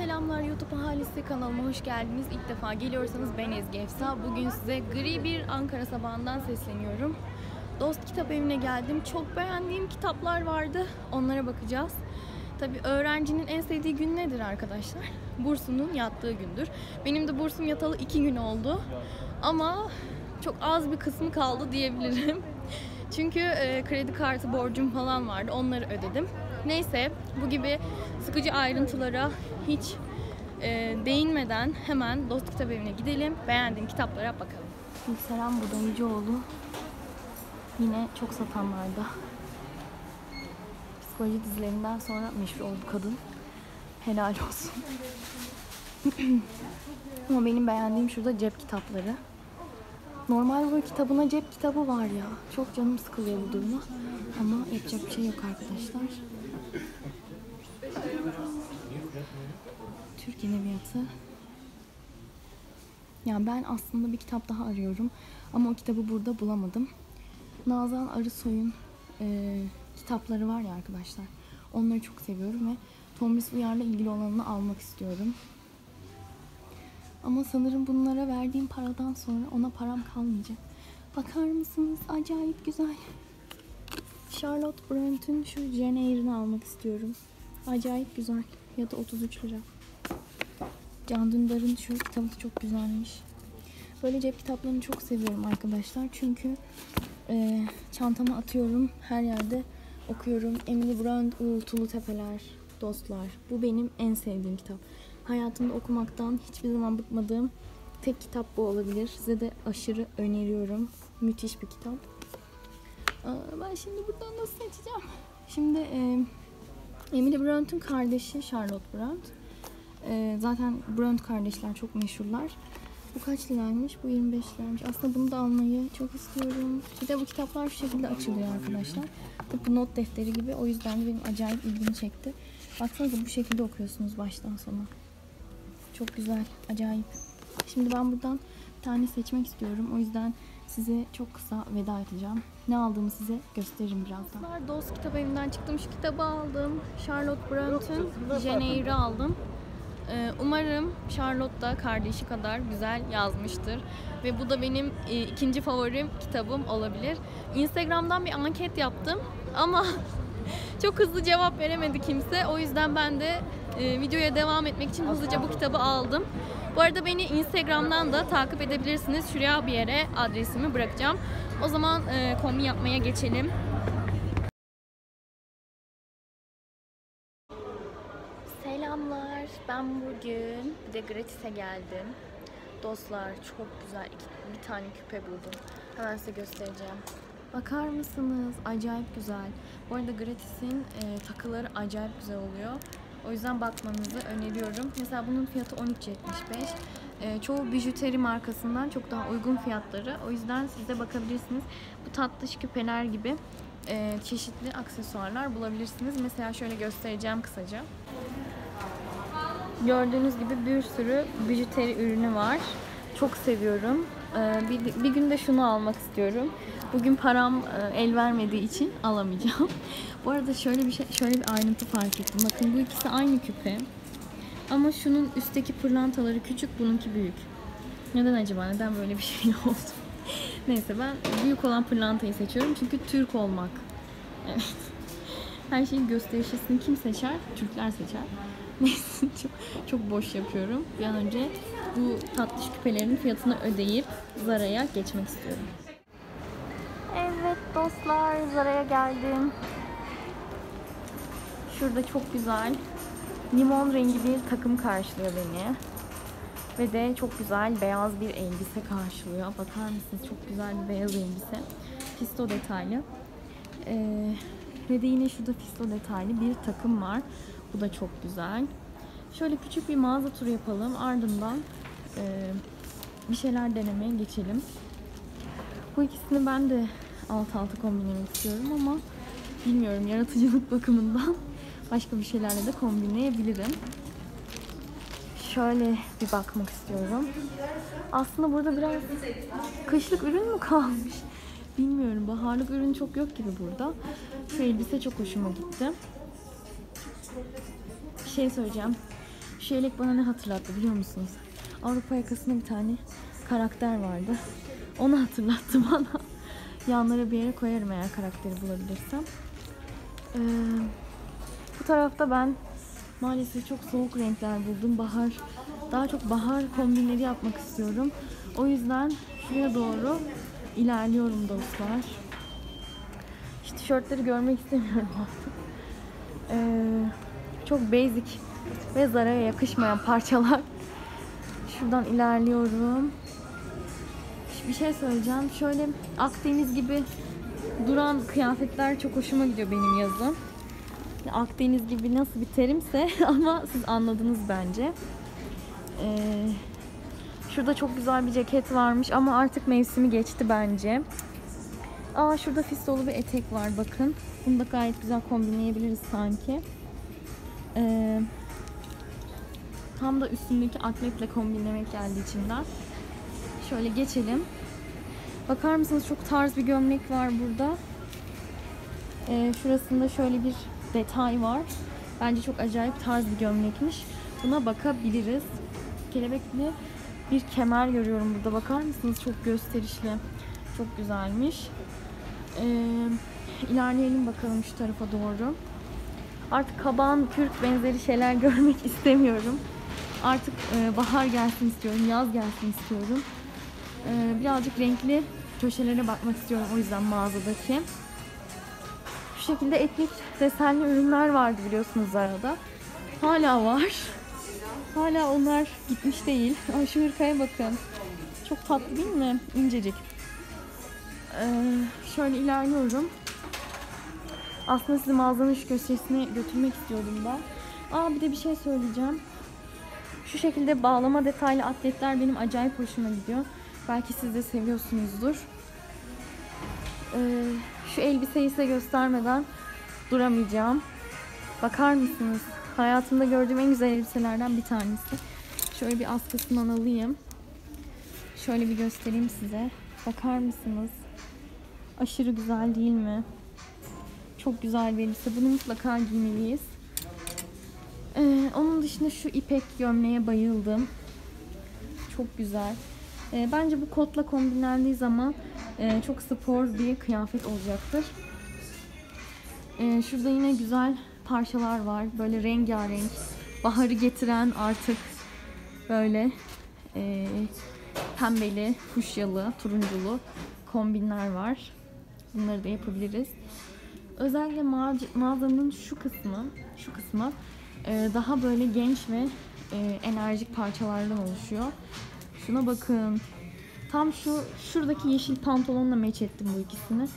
Selamlar YouTube ahalisi kanalıma hoş geldiniz. İlk defa geliyorsanız ben Ezgi Efsa. Bugün size gri bir Ankara sabahından sesleniyorum. Dost Kitap Evi'ne geldim. Çok beğendiğim kitaplar vardı. Onlara bakacağız. Tabi öğrencinin en sevdiği gün nedir arkadaşlar? Bursunun yattığı gündür. Benim de bursum yatalı iki gün oldu. Ama çok az bir kısmı kaldı diyebilirim. Çünkü e, kredi kartı borcum falan vardı. Onları ödedim. Neyse bu gibi sıkıcı ayrıntılara hiç e, değinmeden hemen Dost Kitap Evi'ne gidelim. Beğendiğim kitaplara bakalım. Selam bu Dayıcıoğlu. Yine çok satanlarda. Psikoloji dizilerinden sonra meşhur oldu kadın. Helal olsun. Ama benim beğendiğim şurada cep kitapları. Normal böyle kitabına cep kitabı var ya. Çok canım sıkılıyor bu duruma. Ama yapacak bir şey yok arkadaşlar. Türk Edebiyatı. Ya ben aslında bir kitap daha arıyorum. Ama o kitabı burada bulamadım. Nazan Arısoy'un e, kitapları var ya arkadaşlar. Onları çok seviyorum ve Tomris Uyar'la ilgili olanını almak istiyorum. Ama sanırım bunlara verdiğim paradan sonra ona param kalmayacak. Bakar mısınız? Acayip güzel. Charlotte Brent'in şu Jane Eyre'ini almak istiyorum. Acayip güzel. Ya da 33 lira. Can Dündar'ın şu kitabı çok güzelmiş. Böyle cep kitaplarını çok seviyorum arkadaşlar. Çünkü e, çantama atıyorum. Her yerde okuyorum. Emily Brand, Uğultulu Tepeler, Dostlar. Bu benim en sevdiğim kitap. Hayatımda okumaktan hiçbir zaman bıkmadığım tek kitap bu olabilir. Size de aşırı öneriyorum. Müthiş bir kitap. Ben şimdi buradan nasıl seçeceğim? Şimdi e, Emily Brandt'ın kardeşi Charlotte Brandt. E, zaten Brandt kardeşler çok meşhurlar. Bu kaç liraymış? Bu 25 liraymış. Aslında bunu da almayı çok istiyorum. Bir de bu kitaplar şu şekilde açılıyor arkadaşlar. Tıpkı not defteri gibi. O yüzden de benim acayip ilgimi çekti. Baksanıza bu şekilde okuyorsunuz baştan sona. Çok güzel. Acayip. Şimdi ben buradan bir tane seçmek istiyorum. O yüzden size çok kısa veda edeceğim. Ne aldığımı size gösteririm birazdan. Dost kitap evinden çıktım. Şu kitabı aldım. Charlotte Brandt'ın Jane Eyre'i aldım. Ee, umarım Charlotte da kardeşi kadar güzel yazmıştır. Ve bu da benim e, ikinci favorim kitabım olabilir. Instagram'dan bir anket yaptım ama çok hızlı cevap veremedi kimse. O yüzden ben de e, videoya devam etmek için hızlıca bu kitabı aldım. Bu arada beni Instagram'dan da takip edebilirsiniz. Şuraya bir yere adresimi bırakacağım. O zaman e, kombin yapmaya geçelim. Selamlar. Ben bugün bir de gratis'e geldim. Dostlar çok güzel iki, bir tane küpe buldum. Hemen size göstereceğim. Bakar mısınız? Acayip güzel. Bu arada gratis'in e, takıları acayip güzel oluyor. O yüzden bakmanızı öneriyorum. Mesela bunun fiyatı 13.75. E, çoğu bijuteri markasından çok daha uygun fiyatları. O yüzden siz de bakabilirsiniz. Bu tatlış küpeler gibi e, çeşitli aksesuarlar bulabilirsiniz. Mesela şöyle göstereceğim kısaca. Gördüğünüz gibi bir sürü bijuteri ürünü var. Çok seviyorum. Ee, bir, bir gün de şunu almak istiyorum. Bugün param e, el vermediği için alamayacağım. bu arada şöyle bir şey, şöyle bir ayrıntı fark ettim. Bakın bu ikisi aynı küpe. Ama şunun üstteki pırlantaları küçük, bununki büyük. Neden acaba? Neden böyle bir şey oldu? Neyse ben büyük olan pırlantayı seçiyorum çünkü Türk olmak. Evet. Her şeyin gösterişlisini kim seçer? Türkler seçer. Neyse çok, çok boş yapıyorum. Bir an önce bu tatlış küpelerin fiyatını ödeyip Zara'ya geçmek istiyorum. Evet dostlar Zara'ya geldim. Şurada çok güzel limon rengi bir takım karşılıyor beni. Ve de çok güzel beyaz bir elbise karşılıyor. Bakar mısınız? Çok güzel bir beyaz elbise. Fisto detaylı. Ee, ve de yine şurada fisto detaylı bir takım var. Bu da çok güzel. Şöyle küçük bir mağaza turu yapalım. Ardından e, bir şeyler denemeye geçelim. Bu ikisini ben de alt alta kombinlemek istiyorum ama bilmiyorum yaratıcılık bakımından başka bir şeylerle de kombinleyebilirim. Şöyle bir bakmak istiyorum. Aslında burada biraz kışlık ürün mü kalmış? Bilmiyorum. Baharlık ürün çok yok gibi burada. Şu elbise çok hoşuma gitti. Bir şey söyleyeceğim. Şu yelek bana ne hatırlattı biliyor musunuz? Avrupa yakasında bir tane karakter vardı. Onu hatırlattı bana. Yanlara bir yere koyarım eğer karakteri bulabilirsem. Ee, bu tarafta ben maalesef çok soğuk renkler buldum. Bahar, daha çok bahar kombinleri yapmak istiyorum. O yüzden şuraya doğru ilerliyorum dostlar. İşte tişörtleri görmek istemiyorum artık. Ee, çok basic ve Zara'ya yakışmayan parçalar. Şuradan ilerliyorum. Bir şey söyleyeceğim. Şöyle Akdeniz gibi duran kıyafetler çok hoşuma gidiyor benim yazın. Akdeniz gibi nasıl bir terimse ama siz anladınız bence. Ee, şurada çok güzel bir ceket varmış ama artık mevsimi geçti bence. Aa şurada fistolu bir etek var bakın. Bunu da gayet güzel kombinleyebiliriz sanki. Ee, tam da üstündeki atletle kombinlemek geldi içimden. Şöyle geçelim. Bakar mısınız çok tarz bir gömlek var burada. Ee, şurasında şöyle bir detay var. Bence çok acayip tarz bir gömlekmiş. Buna bakabiliriz. Kelebekli bir kemer görüyorum burada. Bakar mısınız? Çok gösterişli. Çok güzelmiş. Ee, ilerleyelim bakalım şu tarafa doğru. Artık kaban, kürk benzeri şeyler görmek istemiyorum. Artık e, bahar gelsin istiyorum, yaz gelsin istiyorum. E, birazcık renkli köşelere bakmak istiyorum o yüzden mağazadaki. Şu şekilde etnik desenli ürünler vardı biliyorsunuz Zara'da. Hala var. Hala onlar gitmiş değil. Ay şu hırkaya bakın. Çok tatlı değil mi? İncecik. Ee, şöyle ilerliyorum. Aslında sizi mağazanın şu gösterisine götürmek istiyordum ben. Aa bir de bir şey söyleyeceğim. Şu şekilde bağlama detaylı atletler benim acayip hoşuma gidiyor. Belki siz de seviyorsunuzdur. Ee, şu elbiseyi size göstermeden duramayacağım. Bakar mısınız? Hayatımda gördüğüm en güzel elbiselerden bir tanesi. Şöyle bir askısından alayım. Şöyle bir göstereyim size. Bakar mısınız? Aşırı güzel değil mi? Çok güzel bir elbise. Bunu mutlaka giymeliyiz. Ee, onun dışında şu ipek gömleğe bayıldım. Çok güzel. Ee, bence bu kotla kombinlendiği zaman e, çok spor bir kıyafet olacaktır. Ee, şurada yine güzel parçalar var. Böyle rengarenk. Baharı getiren artık böyle e, pembeli, fuşyalı, turunculu kombinler var. Bunları da yapabiliriz. Özellikle mağazanın şu kısmı, şu kısmı e, daha böyle genç ve e, enerjik parçalardan oluşuyor. Şuna bakın. Tam şu şuradaki yeşil pantolonla meç ettim bu ikisini.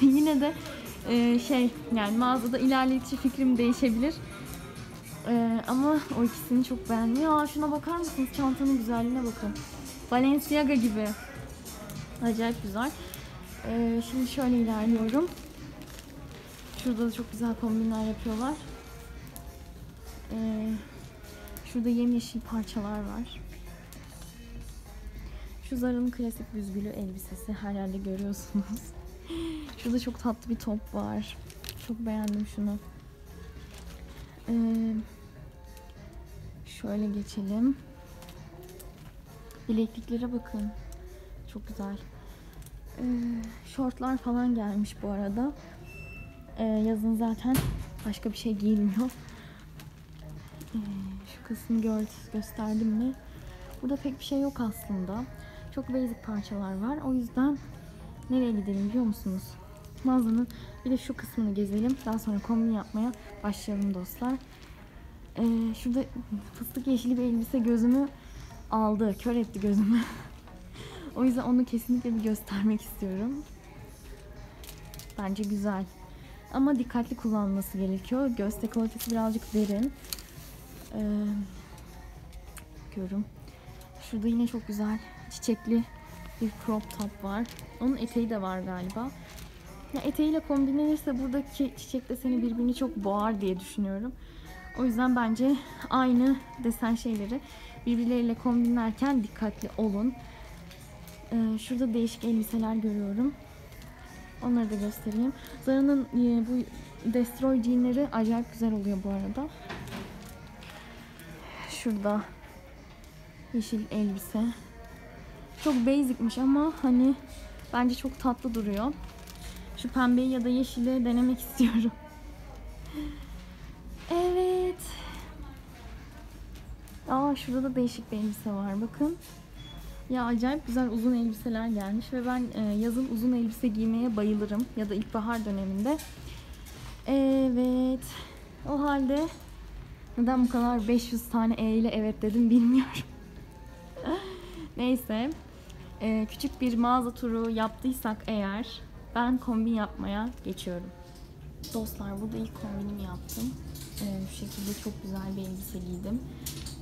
Yine de e, şey yani mağazada ilerledikçe fikrim değişebilir. E, ama o ikisini çok beğendim. Ya şuna bakar mısınız? Çantanın güzelliğine bakın. Balenciaga gibi. Acayip güzel. E, şimdi şöyle ilerliyorum. Şurada da çok güzel kombinler yapıyorlar. Ee, şurada yemyeşil parçalar var. Şu Zara'nın klasik büzgülü elbisesi her yerde görüyorsunuz. Şurada çok tatlı bir top var. Çok beğendim şunu. Ee, şöyle geçelim. Bilekliklere bakın. Çok güzel. Ee, şortlar falan gelmiş bu arada. Ee, yazın zaten başka bir şey giyilmiyor. Ee, şu kısmı gör, gösterdim mi? Burada pek bir şey yok aslında. Çok basic parçalar var. O yüzden nereye gidelim biliyor musunuz? Mağazanın bir de şu kısmını gezelim. Daha sonra kombin yapmaya başlayalım dostlar. Ee, şurada fıstık yeşili bir elbise gözümü aldı. Kör etti gözümü. o yüzden onu kesinlikle bir göstermek istiyorum. Bence güzel. Ama dikkatli kullanılması gerekiyor. Göz dekoltesi birazcık derin. Ee, bakıyorum. Şurada yine çok güzel çiçekli bir crop top var. Onun eteği de var galiba. Ya eteğiyle kombinlenirse buradaki çiçek deseni birbirini çok boğar diye düşünüyorum. O yüzden bence aynı desen şeyleri birbirleriyle kombinlerken dikkatli olun. Ee, şurada değişik elbiseler görüyorum. Onları da göstereyim. Zara'nın e, bu Destroy jeanleri acayip güzel oluyor bu arada. şurada. Yeşil elbise. Çok basicmiş ama hani bence çok tatlı duruyor. Şu pembeyi ya da yeşili denemek istiyorum. Evet. Aa şurada da değişik bir elbise var bakın. Ya acayip güzel uzun elbiseler gelmiş ve ben e, yazın uzun elbise giymeye bayılırım ya da ilkbahar döneminde. Evet. O halde neden bu kadar 500 tane E ile evet dedim bilmiyorum. Neyse. E, küçük bir mağaza turu yaptıysak eğer ben kombin yapmaya geçiyorum. Dostlar burada ilk kombinimi yaptım. E, şu şekilde çok güzel bir elbise giydim.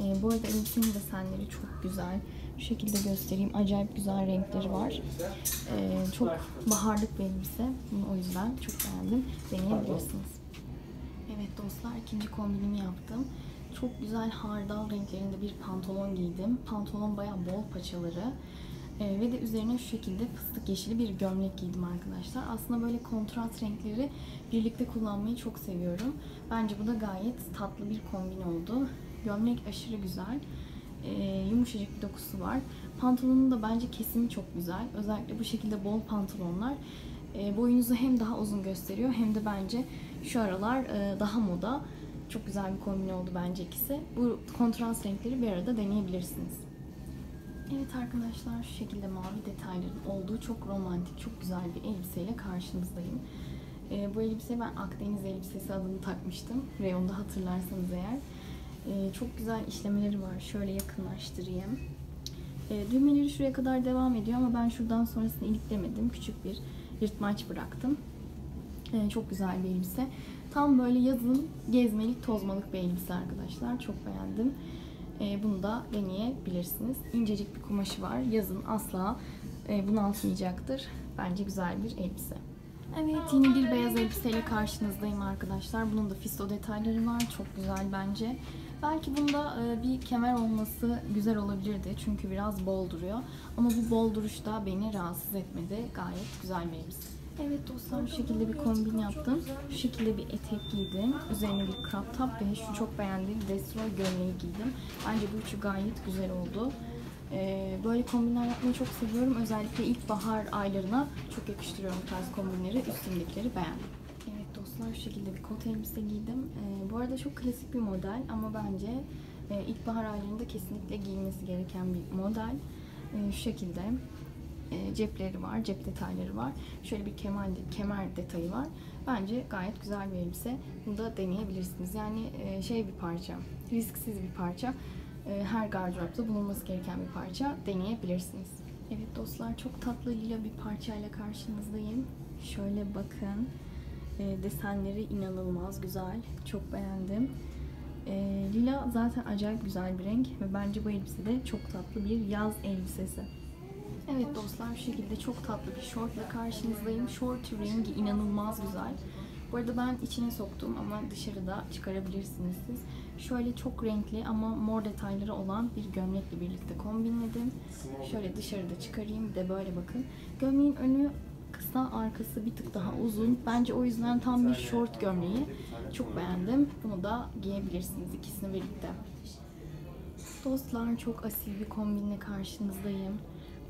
E, bu arada elbisenin desenleri çok güzel. Şu şekilde göstereyim. Acayip güzel renkleri var. E, çok baharlık bir elbise. Bunu o yüzden çok beğendim. Deneyebilirsiniz. Evet dostlar ikinci kombinimi yaptım. Çok güzel hardal renklerinde bir pantolon giydim. Pantolon bayağı bol paçaları. Ee, ve de üzerine şu şekilde fıstık yeşili bir gömlek giydim arkadaşlar. Aslında böyle kontrast renkleri birlikte kullanmayı çok seviyorum. Bence bu da gayet tatlı bir kombin oldu. Gömlek aşırı güzel. Ee, yumuşacık bir dokusu var. Pantolonun da bence kesimi çok güzel. Özellikle bu şekilde bol pantolonlar e, boyunuzu hem daha uzun gösteriyor hem de bence şu aralar e, daha moda. Çok güzel bir kombin oldu bence ikisi. Bu kontrast renkleri bir arada deneyebilirsiniz. Evet arkadaşlar şu şekilde mavi detayların olduğu çok romantik, çok güzel bir elbiseyle karşınızdayım. E, bu elbise ben Akdeniz elbisesi adını takmıştım. Reyonda hatırlarsanız eğer. E, çok güzel işlemeleri var. Şöyle yakınlaştırayım. E, düğmeleri şuraya kadar devam ediyor ama ben şuradan sonrasını iliklemedim. Küçük bir yırtmaç bıraktım. E, çok güzel bir elbise. Tam böyle yazın gezmelik, tozmalık bir elbise arkadaşlar. Çok beğendim. E, bunu da deneyebilirsiniz. İncecik bir kumaşı var. Yazın asla e, bunaltmayacaktır. Bence güzel bir elbise. Evet yine bir beyaz elbiseyle karşınızdayım arkadaşlar. Bunun da fisto detayları var. Çok güzel bence. Belki bunda e, bir kemer olması güzel olabilirdi. Çünkü biraz bol duruyor. Ama bu bol duruş da beni rahatsız etmedi. Gayet güzel bir elbise. Evet dostlar şu şekilde bir kombin yaptım. Şu şekilde bir etek giydim. Üzerine bir crop top ve şu çok beğendiğim destroy gömleği giydim. Bence bu üçü gayet güzel oldu. Ee, böyle kombinler yapmayı çok seviyorum. Özellikle ilkbahar aylarına çok yakıştırıyorum bu tarz kombinleri. Üstümdekileri beğendim. Evet dostlar şu şekilde bir kot elbise giydim. Ee, bu arada çok klasik bir model ama bence e, ilkbahar aylarında kesinlikle giyilmesi gereken bir model. Ee, şu şekilde e, cepleri var, cep detayları var. Şöyle bir kemer, kemer detayı var. Bence gayet güzel bir elbise. Bunu da deneyebilirsiniz. Yani e, şey bir parça, risksiz bir parça. E, her gardıropta bulunması gereken bir parça. Deneyebilirsiniz. Evet dostlar çok tatlı lila bir parçayla karşınızdayım. Şöyle bakın. Desenleri inanılmaz güzel. Çok beğendim. Lila zaten acayip güzel bir renk ve bence bu elbise de çok tatlı bir yaz elbisesi. Evet dostlar şu şekilde çok tatlı bir şortla karşınızdayım. Şort rengi inanılmaz güzel. Bu arada ben içine soktum ama dışarıda çıkarabilirsiniz siz. Şöyle çok renkli ama mor detayları olan bir gömlekle birlikte kombinledim. Şöyle dışarıda çıkarayım bir de böyle bakın. Gömleğin önü kısa, arkası bir tık daha uzun. Bence o yüzden tam bir şort gömleği. Çok beğendim. Bunu da giyebilirsiniz ikisini birlikte. Dostlar çok asil bir kombinle karşınızdayım.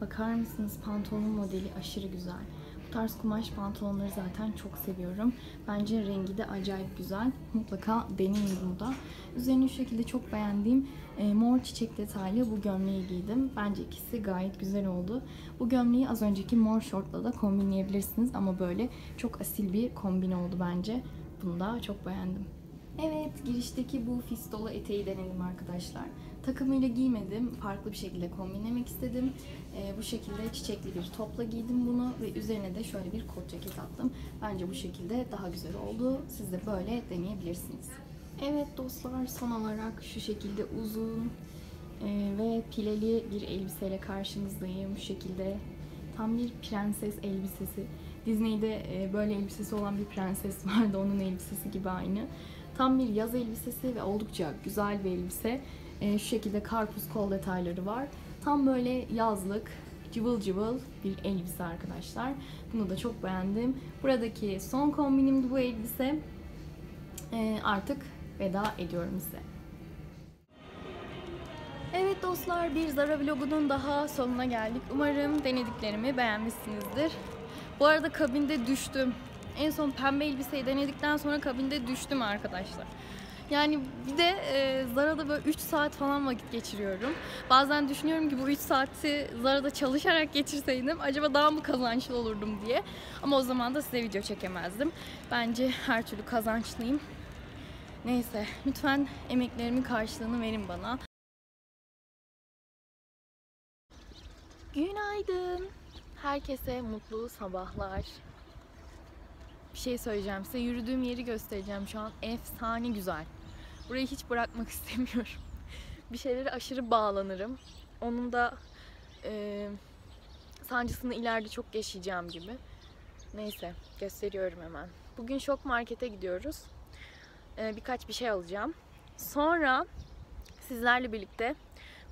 Bakar mısınız pantolon modeli aşırı güzel. Bu tarz kumaş pantolonları zaten çok seviyorum. Bence rengi de acayip güzel. Mutlaka deneyin bunu da. Üzerine şu şekilde çok beğendiğim e, mor çiçek detaylı bu gömleği giydim. Bence ikisi gayet güzel oldu. Bu gömleği az önceki mor şortla da kombinleyebilirsiniz ama böyle çok asil bir kombin oldu bence. Bunu da çok beğendim. Evet, girişteki bu fistolu eteği denedim arkadaşlar. Takımıyla giymedim, farklı bir şekilde kombinlemek istedim. Ee, bu şekilde çiçekli bir topla giydim bunu ve üzerine de şöyle bir kot ceket attım. Bence bu şekilde daha güzel oldu. Siz de böyle deneyebilirsiniz. Evet dostlar, son olarak şu şekilde uzun e, ve pileli bir elbiseyle karşınızdayım. Şu şekilde tam bir prenses elbisesi. Disney'de e, böyle elbisesi olan bir prenses vardı, onun elbisesi gibi aynı. Tam bir yaz elbisesi ve oldukça güzel bir elbise. E, şu şekilde karpuz kol detayları var. Tam böyle yazlık, cıvıl cıvıl bir elbise arkadaşlar. Bunu da çok beğendim. Buradaki son kombinimdi bu elbise. E, artık veda ediyorum size. Evet dostlar bir Zara vlogunun daha sonuna geldik. Umarım denediklerimi beğenmişsinizdir. Bu arada kabinde düştüm. En son pembe elbiseyi denedikten sonra kabinde düştüm arkadaşlar. Yani bir de e, Zara'da böyle 3 saat falan vakit geçiriyorum. Bazen düşünüyorum ki bu 3 saati Zara'da çalışarak geçirseydim acaba daha mı kazançlı olurdum diye. Ama o zaman da size video çekemezdim. Bence her türlü kazançlıyım. Neyse lütfen emeklerimin karşılığını verin bana. Günaydın. Herkese mutlu sabahlar. Bir şey söyleyeceğim size. Yürüdüğüm yeri göstereceğim şu an. Efsane güzel. Burayı hiç bırakmak istemiyorum. Bir şeylere aşırı bağlanırım. Onun da e, sancısını ileride çok yaşayacağım gibi. Neyse gösteriyorum hemen. Bugün şok markete gidiyoruz. E, birkaç bir şey alacağım. Sonra sizlerle birlikte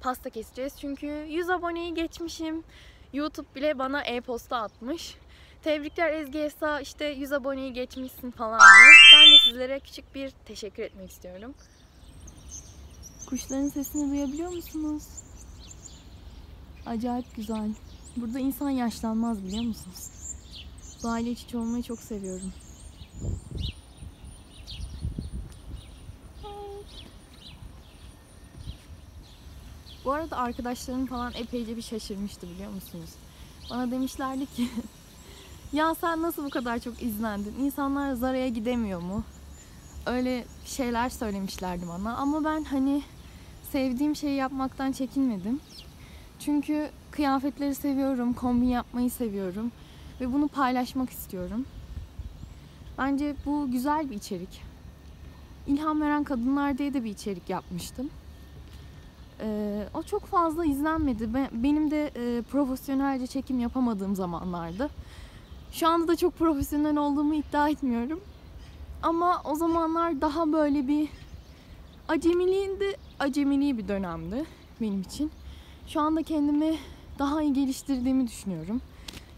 pasta keseceğiz. Çünkü 100 aboneyi geçmişim. YouTube bile bana e-posta atmış. Tebrikler Ezgi Esa işte 100 aboneyi geçmişsin falan diye. Ben de sizlere küçük bir teşekkür etmek istiyorum. Kuşların sesini duyabiliyor musunuz? Acayip güzel. Burada insan yaşlanmaz biliyor musunuz? Doğayla iç içe olmayı çok seviyorum. Bu arada arkadaşlarım falan epeyce bir şaşırmıştı biliyor musunuz? Bana demişlerdi ki ya sen nasıl bu kadar çok izlendin? İnsanlar Zara'ya gidemiyor mu? Öyle şeyler söylemişlerdi bana ama ben hani sevdiğim şeyi yapmaktan çekinmedim. Çünkü kıyafetleri seviyorum, kombin yapmayı seviyorum ve bunu paylaşmak istiyorum. Bence bu güzel bir içerik. İlham veren kadınlar diye de bir içerik yapmıştım. Ee, o çok fazla izlenmedi. Ben, benim de e, profesyonelce çekim yapamadığım zamanlardı. Şu anda da çok profesyonel olduğumu iddia etmiyorum. Ama o zamanlar daha böyle bir acemiliğinde acemiliği bir dönemdi benim için. Şu anda kendimi daha iyi geliştirdiğimi düşünüyorum.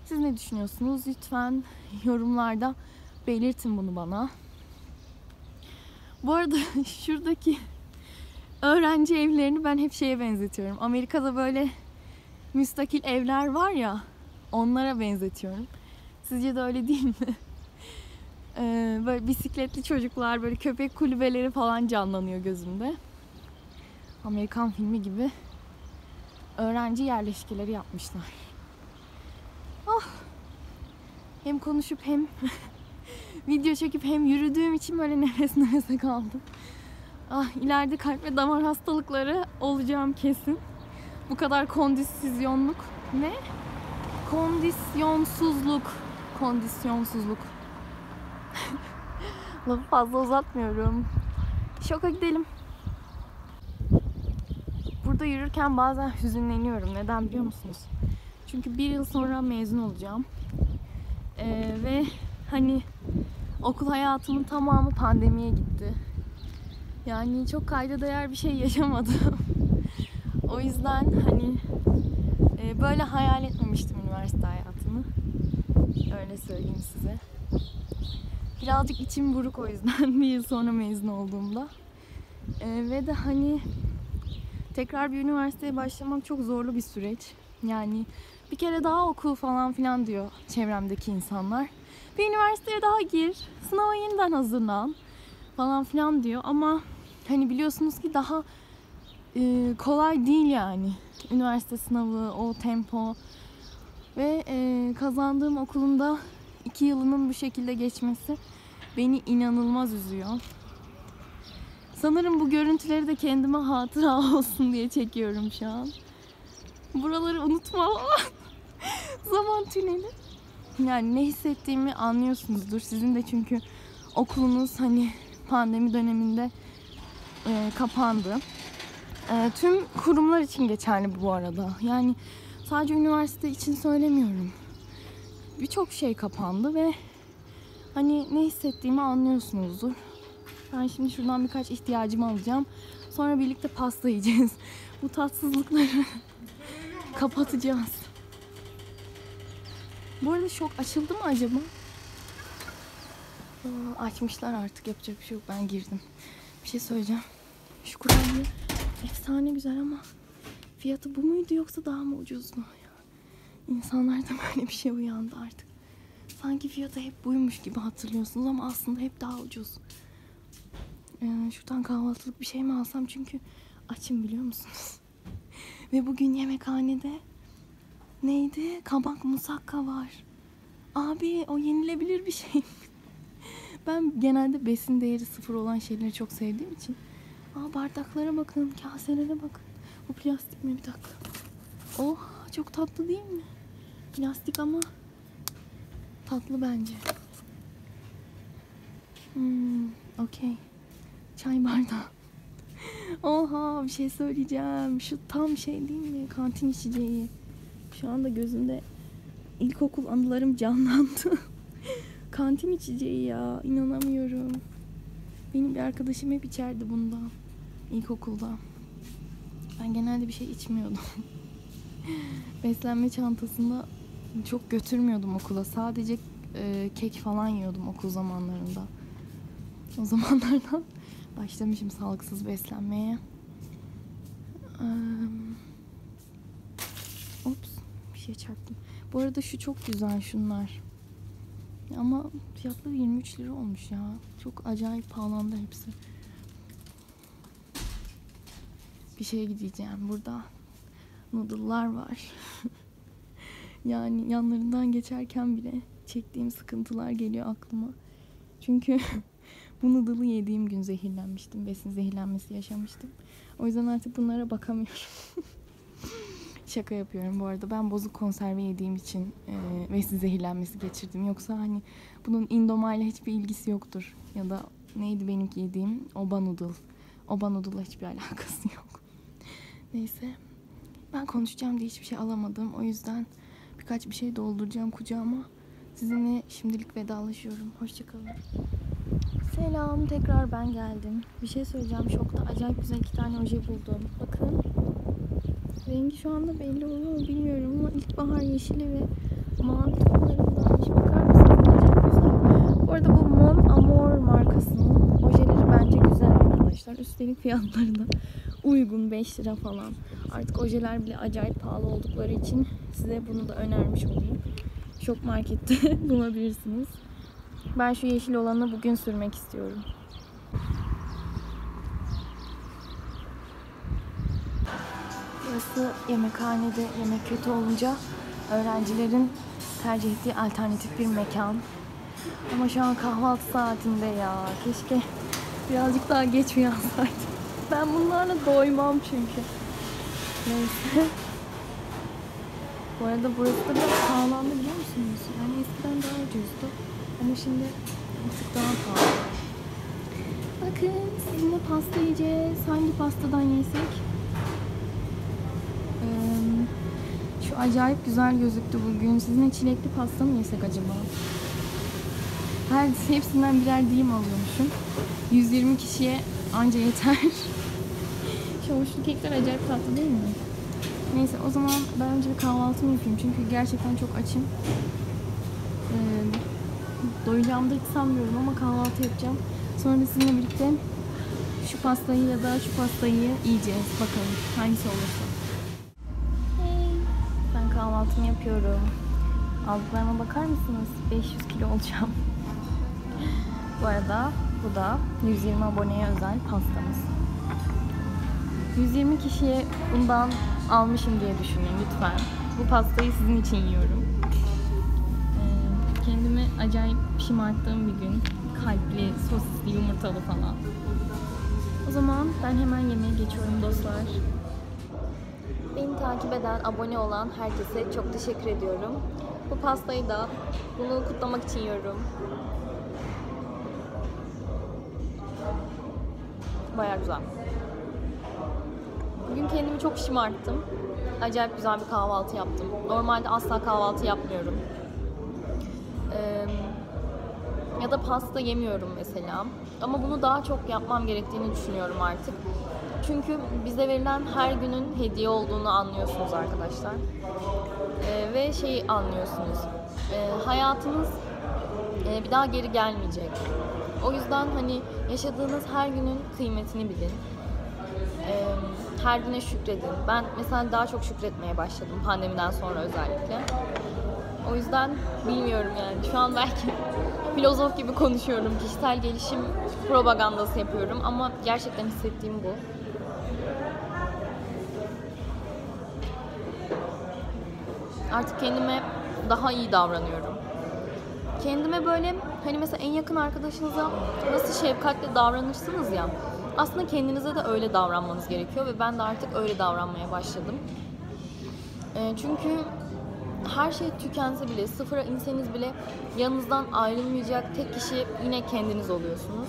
Siz ne düşünüyorsunuz? Lütfen yorumlarda belirtin bunu bana. Bu arada şuradaki öğrenci evlerini ben hep şeye benzetiyorum. Amerika'da böyle müstakil evler var ya onlara benzetiyorum. Sizce de öyle değil mi? Ee, böyle bisikletli çocuklar, böyle köpek kulübeleri falan canlanıyor gözümde. Amerikan filmi gibi öğrenci yerleşkeleri yapmışlar. Oh! Hem konuşup hem video çekip hem yürüdüğüm için böyle nefes nefese kaldım. Ah ileride kalp ve damar hastalıkları olacağım kesin. Bu kadar kondisyonluk. Ne? Kondisyonsuzluk. Kondisyonsuzluk. Lafı fazla uzatmıyorum. Şoka gidelim. Burada yürürken bazen hüzünleniyorum. Neden biliyor musunuz? Çünkü bir yıl sonra mezun olacağım. Ee, ve hani okul hayatımın tamamı pandemiye gitti. Yani çok kayda değer bir şey yaşamadım. o yüzden hani e, böyle hayal etmemiştim üniversite hayatını. Öyle söyleyeyim size. Birazcık içim buruk o yüzden bir yıl sonra mezun olduğumda. E, ve de hani tekrar bir üniversiteye başlamak çok zorlu bir süreç. Yani bir kere daha oku falan filan diyor çevremdeki insanlar. Bir üniversiteye daha gir, sınava yeniden hazırlan falan filan diyor ama hani biliyorsunuz ki daha e, kolay değil yani. Üniversite sınavı, o tempo ve e, kazandığım okulunda iki yılının bu şekilde geçmesi beni inanılmaz üzüyor. Sanırım bu görüntüleri de kendime hatıra olsun diye çekiyorum şu an. Buraları unutma Zaman tüneli. Yani ne hissettiğimi anlıyorsunuzdur. Sizin de çünkü okulunuz hani pandemi döneminde e, kapandı. E, tüm kurumlar için geçerli bu arada. Yani sadece üniversite için söylemiyorum. Birçok şey kapandı ve hani ne hissettiğimi anlıyorsunuzdur. Ben şimdi şuradan birkaç ihtiyacımı alacağım. Sonra birlikte pasta yiyeceğiz. Bu tatsızlıkları kapatacağız. Bu arada şok açıldı mı acaba? Aa, açmışlar artık yapacak bir şey yok. Ben girdim. Bir şey söyleyeceğim. Şu kurabiye efsane güzel ama Fiyatı bu muydu yoksa daha mı ucuz mu? İnsanlar da böyle bir şey uyandı artık. Sanki fiyatı hep buymuş gibi hatırlıyorsunuz ama aslında hep daha ucuz. Ee, şuradan kahvaltılık bir şey mi alsam çünkü açım biliyor musunuz? Ve bugün yemekhanede neydi? Kabak musakka var. Abi o yenilebilir bir şey. ben genelde besin değeri sıfır olan şeyleri çok sevdiğim için. Aa bardaklara bakın, kaselere bakın. Bu plastik mi bir dakika. Oh çok tatlı değil mi? Plastik ama tatlı bence. Hmm, okey. Çay bardağı. Oha bir şey söyleyeceğim. Şu tam şey değil mi? Kantin içeceği. Şu anda gözümde ilkokul anılarım canlandı. Kantin içeceği ya. inanamıyorum. Benim bir arkadaşım hep içerdi bundan. İlkokulda. Ben genelde bir şey içmiyordum. Beslenme çantasında çok götürmüyordum okula. Sadece e, kek falan yiyordum okul zamanlarında. O zamanlardan başlamışım sağlıksız beslenmeye. Ops bir şey çarptım. Bu arada şu çok güzel şunlar. Ama fiyatları 23 lira olmuş ya. Çok acayip pahalandı hepsi. Bir şeye gideceğim. Burada noodle'lar var. yani yanlarından geçerken bile çektiğim sıkıntılar geliyor aklıma. Çünkü bu noodle'ı yediğim gün zehirlenmiştim. Besin zehirlenmesi yaşamıştım. O yüzden artık bunlara bakamıyorum. Şaka yapıyorum bu arada. Ben bozuk konserve yediğim için e, besin zehirlenmesi geçirdim. Yoksa hani bunun indomayla hiçbir ilgisi yoktur. Ya da neydi benimki yediğim? Oba noodle. Oba noodle'la hiçbir alakası yok. Neyse. Ben konuşacağım diye hiçbir şey alamadım. O yüzden birkaç bir şey dolduracağım kucağıma. Sizinle şimdilik vedalaşıyorum. Hoşçakalın. Selam. Tekrar ben geldim. Bir şey söyleyeceğim. Şokta acayip güzel iki tane oje buldum. Bakın. Rengi şu anda belli oluyor mu bilmiyorum ama ilkbahar yeşili ve mavi tonlarındanmış. Bakar mısınız? Acayip güzel. Bu arada bu Mon Amour markasının ojeleri bence güzel arkadaşlar. Üstelik fiyatları da uygun 5 lira falan. Artık ojeler bile acayip pahalı oldukları için size bunu da önermiş olayım. Şok markette bulabilirsiniz. Ben şu yeşil olanı bugün sürmek istiyorum. Burası yemekhanede yemek kötü olunca öğrencilerin tercih ettiği alternatif bir mekan. Ama şu an kahvaltı saatinde ya. Keşke birazcık daha geç uyansaydım. Ben bunlarla doymam çünkü. Neyse. Bu arada burası da biraz pahalandı biliyor musunuz? Yani eskiden daha ucuzdu. Ama şimdi bir tık daha pahalı. Bakın sizinle pasta yiyeceğiz. Hangi pastadan yesek? Ee, şu acayip güzel gözüktü bugün. Sizinle çilekli pasta mı yesek acaba? Her hepsinden birer dilim alıyormuşum. 120 kişiye anca yeter. Şu havuçlu kekler acayip tatlı değil mi? Neyse o zaman ben önce bir kahvaltımı yapayım. Çünkü gerçekten çok açım. Ee, doyacağımı da hiç sanmıyorum ama kahvaltı yapacağım. Sonra sizinle birlikte şu pastayı ya da şu pastayı yiyeceğiz. Bakalım hangisi olursa. Hey, ben kahvaltımı yapıyorum. Aldıklarıma bakar mısınız? 500 kilo olacağım. Bu arada bu da 120 aboneye özel pastamız. 120 kişiye bundan almışım diye düşünün lütfen. Bu pastayı sizin için yiyorum. Ee, kendimi acayip şımarttığım bir gün. Kalpli, sosisli, yumurtalı falan. O zaman ben hemen yemeğe geçiyorum dostlar. Beni takip eden, abone olan herkese çok teşekkür ediyorum. Bu pastayı da bunu kutlamak için yiyorum. Baya güzel. Bugün kendimi çok şımarttım. Acayip güzel bir kahvaltı yaptım. Normalde asla kahvaltı yapmıyorum. Ee, ya da pasta yemiyorum mesela. Ama bunu daha çok yapmam gerektiğini düşünüyorum artık. Çünkü bize verilen her günün hediye olduğunu anlıyorsunuz arkadaşlar. Ee, ve şeyi anlıyorsunuz. Ee, hayatınız e, bir daha geri gelmeyecek. O yüzden hani yaşadığınız her günün kıymetini bilin. e, her güne şükredin. Ben mesela daha çok şükretmeye başladım pandemiden sonra özellikle. O yüzden bilmiyorum yani. Şu an belki filozof gibi konuşuyorum. Kişisel gelişim propagandası yapıyorum ama gerçekten hissettiğim bu. Artık kendime daha iyi davranıyorum. Kendime böyle hani mesela en yakın arkadaşınıza nasıl şefkatle davranırsınız ya. Aslında kendinize de öyle davranmanız gerekiyor ve ben de artık öyle davranmaya başladım. E, çünkü her şey tükense bile, sıfıra inseniz bile yanınızdan ayrılmayacak tek kişi yine kendiniz oluyorsunuz.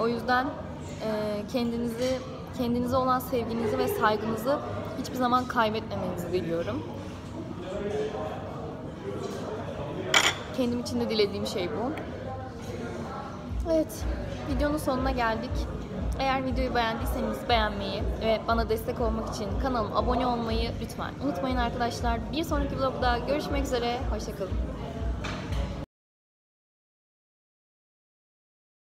O yüzden e, kendinizi, kendinize olan sevginizi ve saygınızı hiçbir zaman kaybetmemenizi diliyorum. Kendim için de dilediğim şey bu. Evet, videonun sonuna geldik. Eğer videoyu beğendiyseniz beğenmeyi ve bana destek olmak için kanalıma abone olmayı lütfen unutmayın arkadaşlar. Bir sonraki vlogda görüşmek üzere, hoşçakalın.